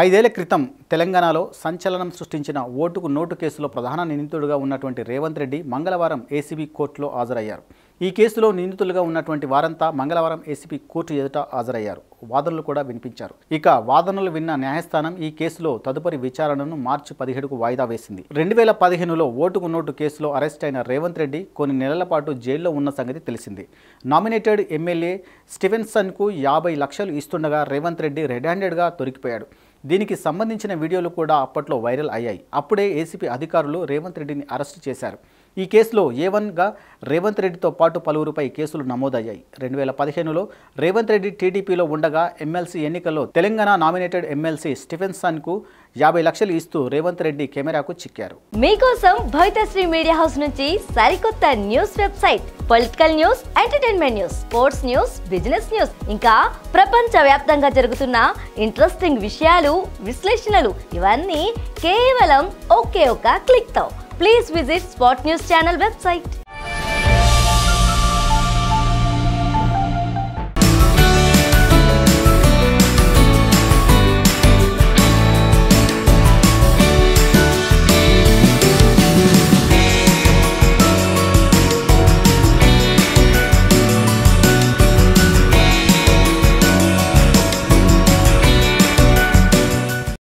ఐదేళ్ళ క్రితం తెలంగాణలో సంచలనం సృష్టించిన ఓటుకు నోటు కేసులో ప్రధాన నిందితుడిగా ఉన్నటువంటి రేవంత్ రెడ్డి మంగళవారం ఏసీబీ కోర్టులో హాజరయ్యారు. ఈ కేసులో నిందితులుగా ఉన్నటువంటి వారంతా మంగళవారం ఏసీబీ కోర్టు ఎదుట హాజరయ్యారు. వాదనలు కూడా వినిపించారు. ఇక వాదనలు విన్న న్యాయస్థానం ఈ కేసులో తదుపరి విచారణను మార్చి పదిహేడుకు వాయిదా వేసింది. రెండు వేల పదిహేనులో ఓటుకు నోటు కేసులో అరెస్ట్ అయిన రేవంత్ రెడ్డి కొన్ని నెలల పాటు జైల్లో ఉన్న సంగతి తెలిసింది. నామినేటెడ్ ఎమ్మెల్యే స్టీవెన్సన్కు యాభై లక్షలు ఇస్తుండగా రేవంత్ రెడ్డి రెడ్ హ్యాండెడ్గా దొరికిపోయాడు. దీనికి సంబంధించిన వీడియోలు కూడా అప్పట్లో వైరల్ అయ్యాయి. అప్పుడే ఏసీపీ అధికారులు రేవంత్ రెడ్డిని అరెస్టు చేశారు. ఈ కేసులో ఏ వన్గా రేవంత్ రెడ్డితో పాటు పలువురుపై కేసులు నమోదయ్యాయి. రెండు వేల పదిహేనులో రేవంత్ రెడ్డి టీడీపీలో ఉండగా ఎమ్మెల్సీ ఎన్నికల్లో తెలంగాణ నామినేటెడ్ ఎమ్మెల్సీ స్టిఫెన్సన్కు యాభై లక్షలు ఇస్తూ రేవంత్ రెడ్డి కెమెరాకు చిక్కారు. మీకోసం భవితశ్రీ మీడియా హౌస్ నుంచి సరికొత్త news website political news entertainment news sports news business news ఇంకా ప్రపంచ వ్యాప్తంగా జరుగుతున్న ఇంట్రెస్టింగ్ విషయాలు విశ్లేషణలు ఇవన్నీ కేవలం ఒకే ఒక click Please visit Spot News channel website.